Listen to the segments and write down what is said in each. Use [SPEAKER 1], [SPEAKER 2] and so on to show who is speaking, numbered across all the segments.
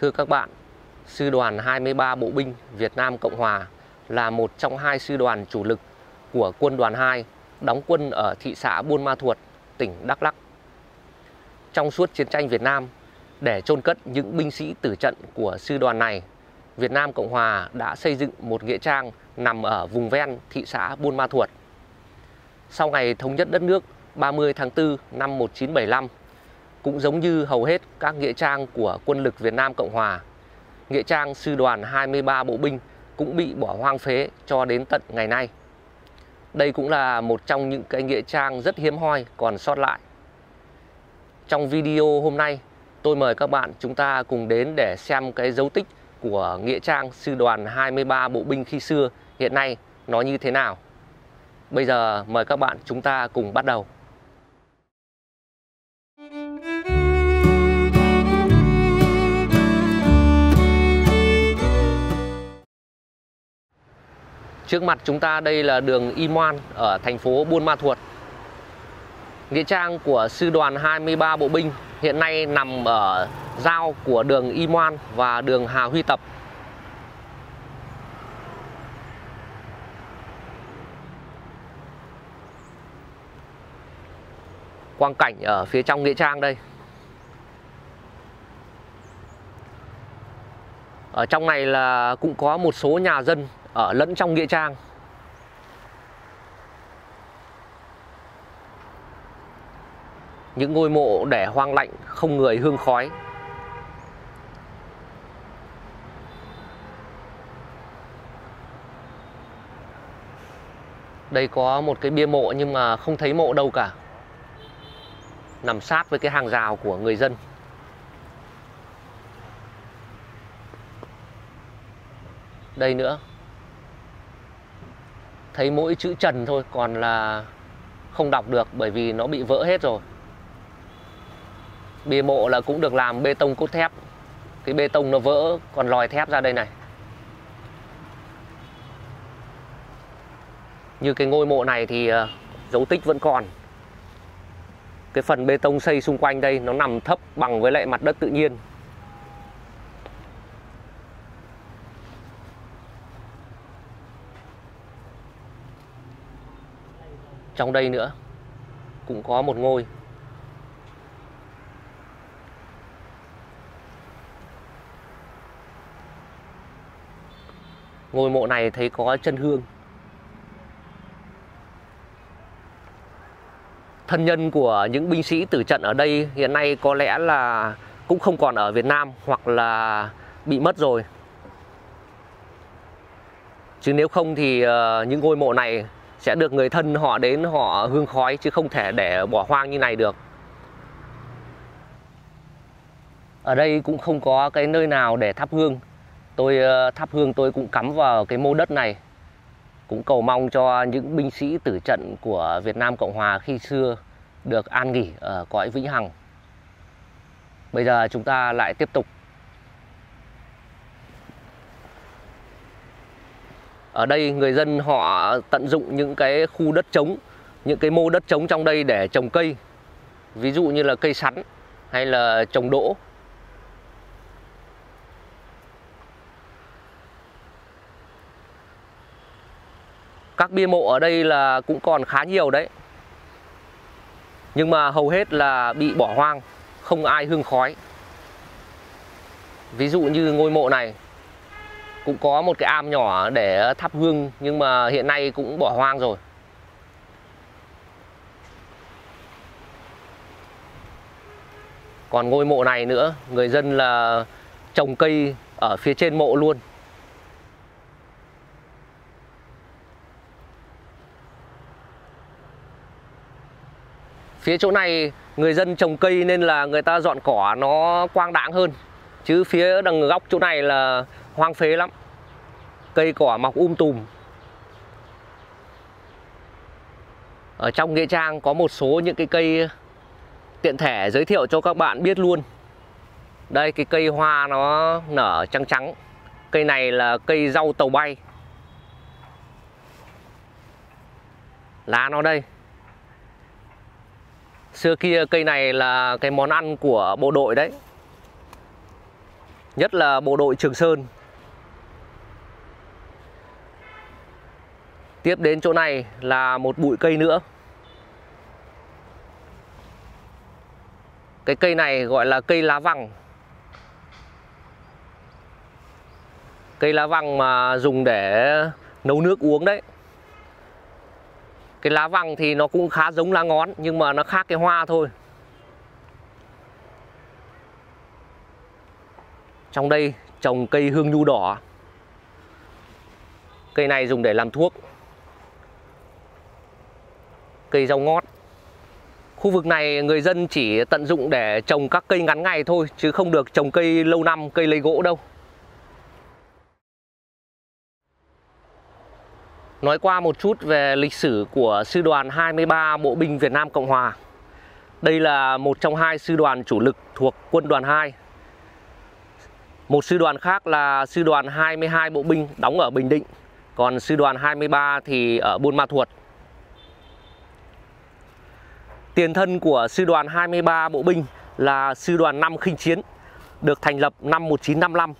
[SPEAKER 1] Thưa các bạn, Sư đoàn 23 Bộ binh Việt Nam Cộng Hòa là một trong hai sư đoàn chủ lực của Quân đoàn 2 đóng quân ở thị xã Buôn Ma Thuột, tỉnh Đắk Lắk. Trong suốt chiến tranh Việt Nam, để chôn cất những binh sĩ tử trận của sư đoàn này, Việt Nam Cộng Hòa đã xây dựng một nghĩa trang nằm ở vùng ven thị xã Buôn Ma Thuột. Sau ngày thống nhất đất nước 30 tháng 4 năm 1975, cũng giống như hầu hết các nghĩa trang của quân lực Việt Nam Cộng Hòa, nghĩa trang sư đoàn 23 bộ binh cũng bị bỏ hoang phế cho đến tận ngày nay. Đây cũng là một trong những cái nghĩa trang rất hiếm hoi còn sót lại. Trong video hôm nay, tôi mời các bạn chúng ta cùng đến để xem cái dấu tích của nghĩa trang sư đoàn 23 bộ binh khi xưa hiện nay nó như thế nào. Bây giờ mời các bạn chúng ta cùng bắt đầu. Trước mặt chúng ta đây là đường Y Moan ở thành phố Buôn Ma Thuột. Nghĩa trang của sư đoàn 23 bộ binh hiện nay nằm ở giao của đường Y Moan và đường Hà Huy Tập. Quang cảnh ở phía trong nghĩa trang đây. Ở trong này là cũng có một số nhà dân ở lẫn trong nghĩa trang. Những ngôi mộ để hoang lạnh, không người hương khói. Đây có một cái bia mộ nhưng mà không thấy mộ đâu cả. Nằm sát với cái hàng rào của người dân. Đây nữa thấy mỗi chữ Trần thôi, còn là không đọc được bởi vì nó bị vỡ hết rồi. Bia mộ là cũng được làm bê tông cốt thép. Cái bê tông nó vỡ, còn lòi thép ra đây này. Như cái ngôi mộ này thì ờ, dấu tích vẫn còn. Cái phần bê tông xây xung quanh đây nó nằm thấp bằng với lại mặt đất tự nhiên. Trong đây nữa, cũng có một ngôi. Ngôi mộ này thấy có chân hương. Thân nhân của những binh sĩ tử trận ở đây hiện nay có lẽ là cũng không còn ở Việt Nam hoặc là bị mất rồi. Chứ nếu không thì ờ, những ngôi mộ này sẽ được người thân họ đến họ hương khói chứ không thể để bỏ hoang như này được. Ở đây cũng không có cái nơi nào để thắp hương. Tôi ờ, thắp hương tôi cũng cắm vào cái mô đất này. Cũng cầu mong cho những binh sĩ tử trận của Việt Nam Cộng Hòa khi xưa được an nghỉ ở cõi vĩnh hằng. Bây giờ chúng ta lại tiếp tục ở đây người dân họ tận dụng những cái khu đất trống, những cái mô đất trống trong đây để trồng cây. Ví dụ như là cây sắn hay là trồng đỗ. Các bia mộ ở đây là cũng còn khá nhiều đấy. Nhưng mà hầu hết là bị bỏ hoang, không ai hương khói. Ví dụ như ngôi mộ này cũng có một cái am nhỏ để thắp hương, nhưng mà hiện nay cũng bỏ hoang rồi. Còn ngôi mộ này nữa, người dân là trồng cây ở phía trên mộ luôn. Phía chỗ này, người dân trồng cây nên là người ta dọn cỏ nó quang đãng hơn, chứ phía đằng góc chỗ này là hoang phế lắm cây cỏ mọc um tùm. Ở trong nghĩa trang có một số những cái cây tiện thể giới thiệu cho các bạn biết luôn. Đây, cái cây hoa nó nở trắng trắng. Cây này là cây rau tàu bay. Lá nó đây. Xưa kia cây này là cái món ăn của bộ đội đấy. Nhất là bộ đội Trường Sơn. Tiếp đến chỗ này là một bụi cây nữa. Cái cây này gọi là cây lá vàng. Cây lá vàng mà dùng để nấu nước uống đấy. Cái lá vàng thì nó cũng khá giống lá ngón, nhưng mà nó khác cái hoa thôi. Trong đây trồng cây hương nhu đỏ. Cây này dùng để làm thuốc. Cây rau ngót. Khu vực này người dân chỉ tận dụng để trồng các cây ngắn ngày thôi chứ không được trồng cây lâu năm, cây lấy gỗ đâu. Nói qua một chút về lịch sử của sư đoàn 23 Bộ binh Việt Nam Cộng Hòa. Đây là một trong hai sư đoàn chủ lực thuộc quân đoàn 2. Một sư đoàn khác là sư đoàn 22 Bộ binh đóng ở Bình Định, còn sư đoàn 23 thì ở Buôn Ma Thuột. Tiền thân của sư đoàn 23 Bộ binh là sư đoàn 5 khinh chiến, được thành lập năm 1955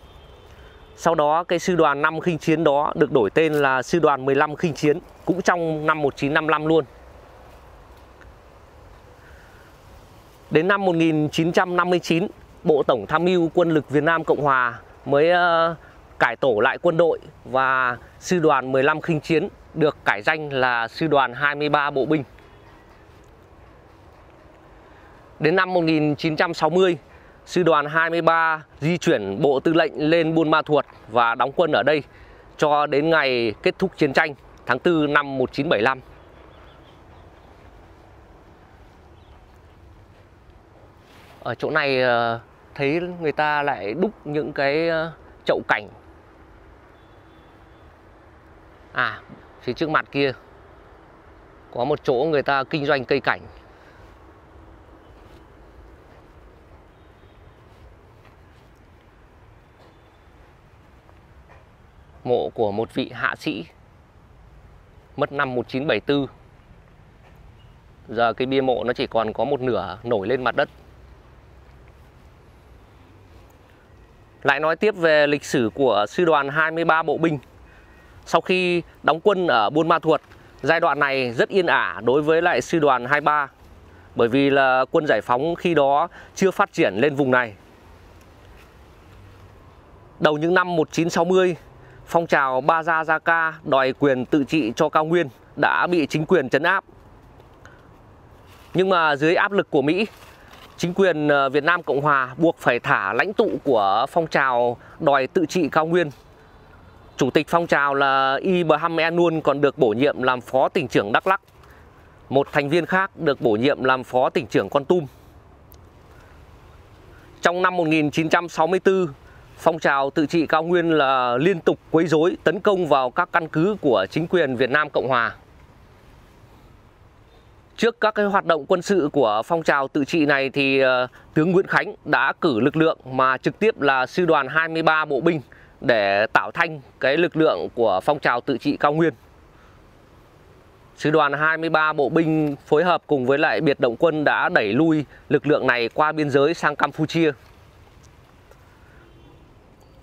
[SPEAKER 1] sau đó cái sư đoàn 5 khinh chiến đó được đổi tên là sư đoàn 15 khinh chiến cũng trong năm 1955 luôn. Đến năm 1959, Bộ Tổng Tham mưu Quân lực Việt Nam Cộng Hòa mới ờ, cải tổ lại quân đội và sư đoàn 15 khinh chiến được cải danh là sư đoàn 23 bộ binh. Đến năm 1960, Sư đoàn 23 di chuyển bộ tư lệnh lên Buôn Ma Thuột và đóng quân ở đây cho đến ngày kết thúc chiến tranh tháng 4 năm 1975. Ở chỗ này ờ, thấy người ta lại đúc những cái ờ, chậu cảnh. À, phía trước mặt kia có một chỗ người ta kinh doanh cây cảnh mộ của một vị hạ sĩ, mất năm 1974 giờ cái bia mộ nó chỉ còn có một nửa nổi lên mặt đất. Lại nói tiếp về lịch sử của sư đoàn 23 bộ binh. Sau khi đóng quân ở Buôn Ma Thuột, giai đoạn này rất yên ả đối với lại sư đoàn 23 bởi vì là quân giải phóng khi đó chưa phát triển lên vùng này. Đầu những năm 1960 phong trào Ba Gia Gia Ca đòi quyền tự trị cho cao nguyên đã bị chính quyền chấn áp. Nhưng mà dưới áp lực của Mỹ, chính quyền ờ, Việt Nam Cộng Hòa buộc phải thả lãnh tụ của phong trào đòi tự trị cao nguyên. Chủ tịch phong trào là Ibrahim Enun còn được bổ nhiệm làm phó tỉnh trưởng Đắk Lắk. Một thành viên khác được bổ nhiệm làm phó tỉnh trưởng Con Tum. Trong năm 1964, phong trào tự trị cao nguyên là liên tục quấy rối, tấn công vào các căn cứ của chính quyền Việt Nam Cộng Hòa. Trước các cái hoạt động quân sự của phong trào tự trị này thì ờ, tướng Nguyễn Khánh đã cử lực lượng mà trực tiếp là sư đoàn 23 bộ binh để tạo thanh cái lực lượng của phong trào tự trị cao nguyên. Sư đoàn 23 bộ binh phối hợp cùng với lại biệt động quân đã đẩy lui lực lượng này qua biên giới sang Campuchia.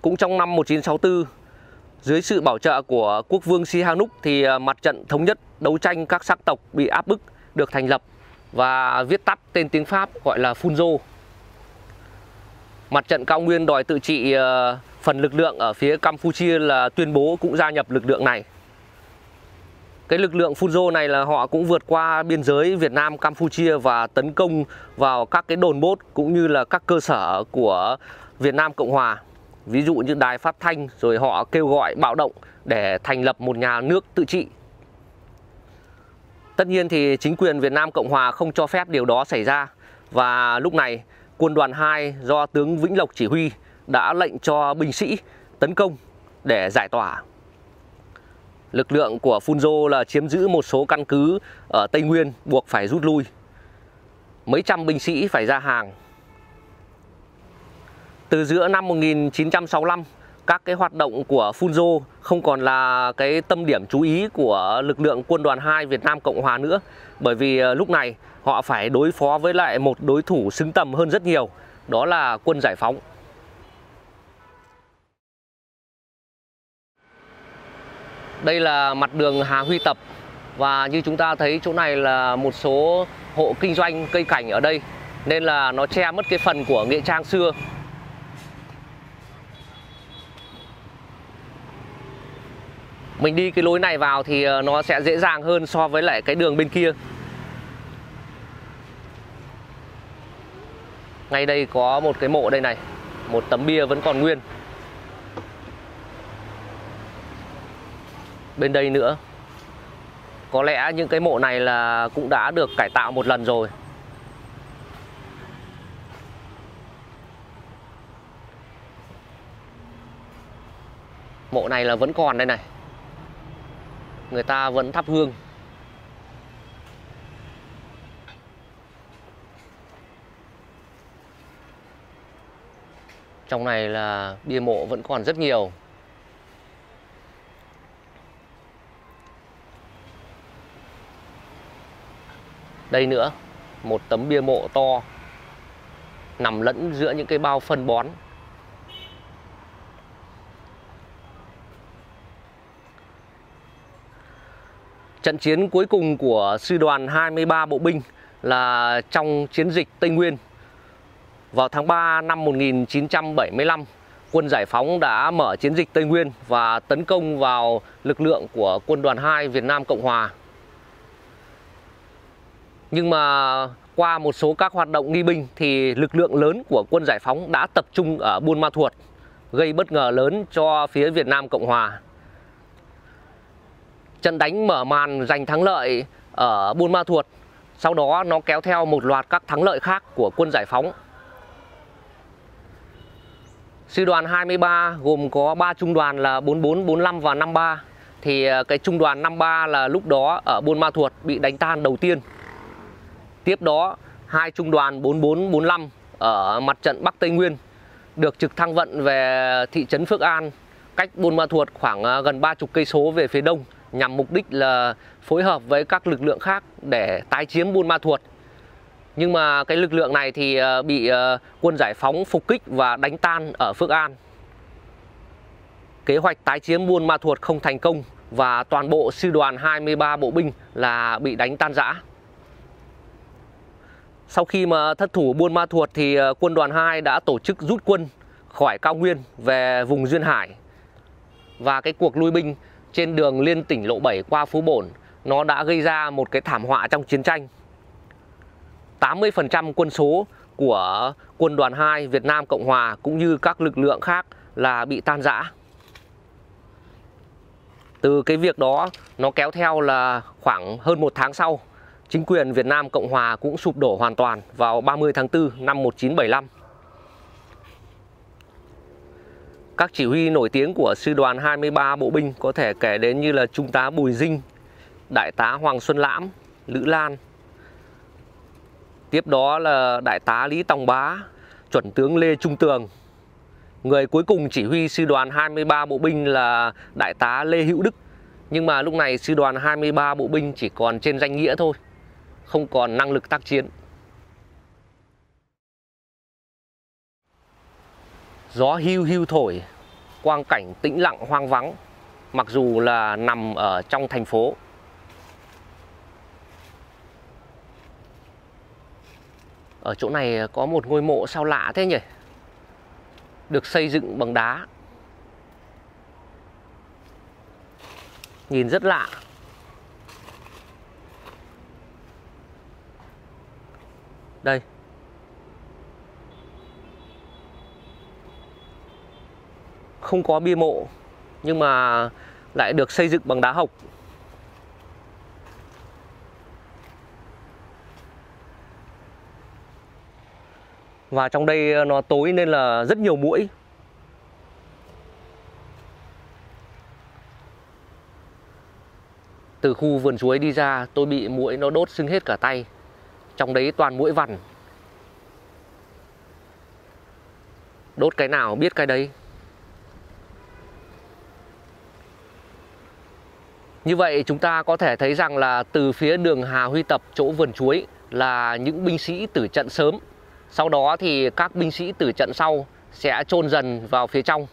[SPEAKER 1] Cũng trong năm 1964, dưới sự bảo trợ của quốc vương Sihanouk thì à, mặt trận thống nhất đấu tranh các sắc tộc bị áp bức được thành lập và viết tắt tên tiếng Pháp gọi là Funzo. Mặt trận cao nguyên đòi tự trị à, phần lực lượng ở phía Campuchia là tuyên bố cũng gia nhập lực lượng này. Cái lực lượng Funzo này là họ cũng vượt qua biên giới Việt Nam Campuchia và tấn công vào các cái đồn bốt cũng như là các cơ sở của Việt Nam Cộng Hòa ví dụ như đài phát thanh, rồi họ kêu gọi, bạo động để thành lập một nhà nước tự trị. Tất nhiên thì chính quyền Việt Nam Cộng Hòa không cho phép điều đó xảy ra và lúc này, quân đoàn 2 do tướng Vĩnh Lộc chỉ huy đã lệnh cho binh sĩ tấn công để giải tỏa. Lực lượng của Funzo là chiếm giữ một số căn cứ ở Tây Nguyên buộc phải rút lui. Mấy trăm binh sĩ phải ra hàng từ giữa năm 1965, các cái hoạt động của Funzo không còn là cái tâm điểm chú ý của lực lượng quân đoàn 2 Việt Nam Cộng Hòa nữa bởi vì ờ, lúc này họ phải đối phó với lại một đối thủ xứng tầm hơn rất nhiều đó là quân giải phóng. Đây là mặt đường Hà Huy Tập và như chúng ta thấy chỗ này là một số hộ kinh doanh cây cảnh ở đây nên là nó che mất cái phần của nghệ trang xưa Mình đi cái lối này vào thì ờ, nó sẽ dễ dàng hơn so với lại cái đường bên kia. Ngay đây có một cái mộ đây này, một tấm bia vẫn còn nguyên. Bên đây nữa có lẽ những cái mộ này là cũng đã được cải tạo một lần rồi Mộ này là vẫn còn đây này Người ta vẫn thắp hương Trong này là bia mộ vẫn còn rất nhiều Đây nữa, một tấm bia mộ to nằm lẫn giữa những cái bao phân bón. Trận chiến cuối cùng của sư đoàn 23 bộ binh là trong chiến dịch Tây Nguyên. Vào tháng 3 năm 1975, quân giải phóng đã mở chiến dịch Tây Nguyên và tấn công vào lực lượng của quân đoàn 2 Việt Nam Cộng Hòa nhưng mà qua một số các hoạt động nghi binh thì lực lượng lớn của quân giải phóng đã tập trung ở Buôn Ma Thuột, gây bất ngờ lớn cho phía Việt Nam Cộng Hòa. Trận đánh mở màn giành thắng lợi ở Buôn Ma Thuột, sau đó nó kéo theo một loạt các thắng lợi khác của quân giải phóng. Sư đoàn 23 gồm có 3 trung đoàn là 44, 45 và 53 thì ờ, cái trung đoàn 53 là lúc đó ở Buôn Ma Thuột bị đánh tan đầu tiên. Tiếp đó, hai trung đoàn 44, 45 ở mặt trận Bắc Tây Nguyên được trực thăng vận về thị trấn Phước An, cách Buôn Ma Thuột khoảng ờ, gần 30 cây số về phía đông nhằm mục đích là phối hợp với các lực lượng khác để tái chiếm Buôn Ma Thuột. Nhưng mà cái lực lượng này thì ờ, bị ờ, quân giải phóng phục kích và đánh tan ở Phước An. Kế hoạch tái chiếm Buôn Ma Thuột không thành công và toàn bộ sư đoàn 23 bộ binh là bị đánh tan rã. Sau khi mà thất thủ Buôn Ma Thuột thì ờ, quân đoàn 2 đã tổ chức rút quân khỏi cao nguyên về vùng Duyên Hải. Và cái cuộc lui binh trên đường liên tỉnh lộ 7 qua Phú Bổn nó đã gây ra một cái thảm họa trong chiến tranh. 80% quân số của quân đoàn 2 Việt Nam Cộng Hòa cũng như các lực lượng khác là bị tan rã. Từ cái việc đó, nó kéo theo là khoảng hơn một tháng sau, chính quyền Việt Nam Cộng Hòa cũng sụp đổ hoàn toàn vào 30 tháng 4 năm 1975. Các chỉ huy nổi tiếng của sư đoàn 23 bộ binh có thể kể đến như là Trung tá Bùi Dinh, Đại tá Hoàng Xuân Lãm, Lữ Lan. Tiếp đó là Đại tá Lý Tòng Bá, Chuẩn tướng Lê Trung Tường. Người cuối cùng chỉ huy sư đoàn 23 bộ binh là Đại tá Lê Hữu Đức. Nhưng mà lúc này sư đoàn 23 bộ binh chỉ còn trên danh nghĩa thôi không còn năng lực tác chiến. Gió hưu hưu thổi, quang cảnh tĩnh lặng hoang vắng, mặc dù là nằm ở trong thành phố. Ở chỗ này có một ngôi mộ sao lạ thế nhỉ? Được xây dựng bằng đá. Nhìn rất lạ. đây không có bia mộ, nhưng mà lại được xây dựng bằng đá hộc. Và trong đây ờ, nó tối nên là rất nhiều muỗi. Từ khu vườn chuối đi ra, tôi bị muỗi nó đốt sưng hết cả tay. Trong đấy toàn mũi vằn. Đốt cái nào biết cái đấy. Như vậy chúng ta có thể thấy rằng là từ phía đường Hà Huy Tập chỗ vườn chuối là những binh sĩ tử trận sớm. Sau đó thì các binh sĩ tử trận sau sẽ chôn dần vào phía trong,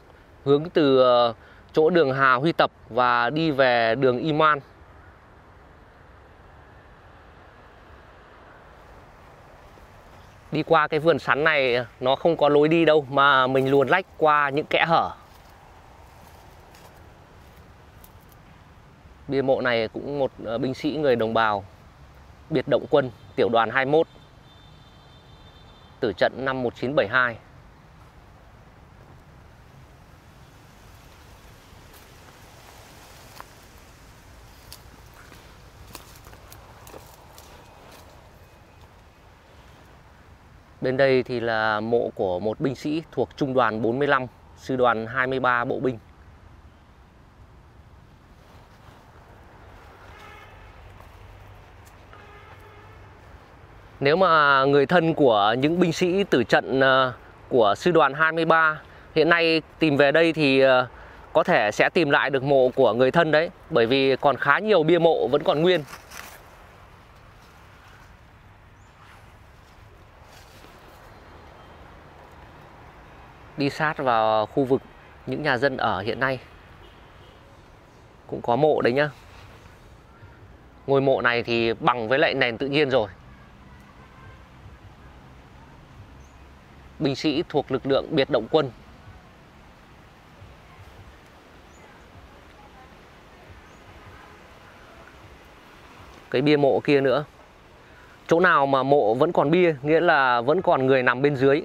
[SPEAKER 1] hướng từ ờ, chỗ đường Hà Huy Tập và đi về đường Iman. Đi qua cái vườn sắn này nó không có lối đi đâu mà mình luồn lách qua những kẽ hở. Bia mộ này cũng một ờ, binh sĩ người đồng bào biệt động quân tiểu đoàn 21 tử trận năm 1972. Bên đây thì là mộ của một binh sĩ thuộc trung đoàn 45, sư đoàn 23 bộ binh. Nếu mà người thân của những binh sĩ tử trận ờ, của sư đoàn 23 hiện nay tìm về đây thì ờ, có thể sẽ tìm lại được mộ của người thân đấy, bởi vì còn khá nhiều bia mộ vẫn còn nguyên. Đi sát vào khu vực những nhà dân ở hiện nay. Cũng có mộ đấy nhá. Ngôi mộ này thì bằng với lại nền tự nhiên rồi. Binh sĩ thuộc lực lượng biệt động quân. Cái bia mộ kia nữa. Chỗ nào mà mộ vẫn còn bia, nghĩa là vẫn còn người nằm bên dưới.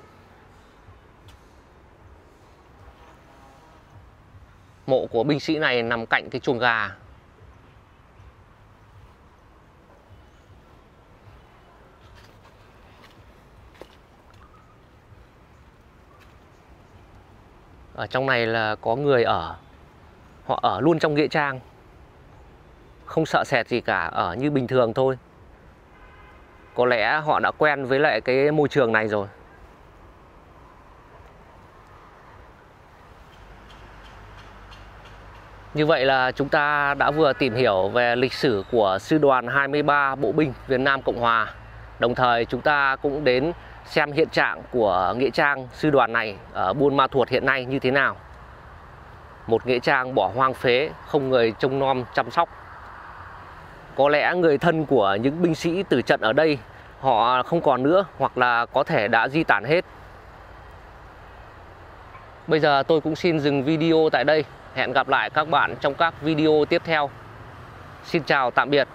[SPEAKER 1] Mộ của binh sĩ này nằm cạnh cái chuồng gà. Ở trong này là có người ở. Họ ở luôn trong nghĩa trang. Không sợ sệt gì cả, Ở như bình thường thôi. Có lẽ họ đã quen với lại cái môi trường này rồi. Như vậy là chúng ta đã vừa tìm hiểu về lịch sử của Sư đoàn 23 Bộ binh Việt Nam Cộng Hòa. Đồng thời chúng ta cũng đến xem hiện trạng của nghĩa trang sư đoàn này ở Buôn Ma Thuột hiện nay như thế nào. Một nghĩa trang bỏ hoang phế, không người trông nom chăm sóc. Có lẽ người thân của những binh sĩ tử trận ở đây họ không còn nữa hoặc là có thể đã di tản hết. Bây giờ tôi cũng xin dừng video tại đây. Hẹn gặp lại các bạn trong các video tiếp theo. Xin chào tạm biệt.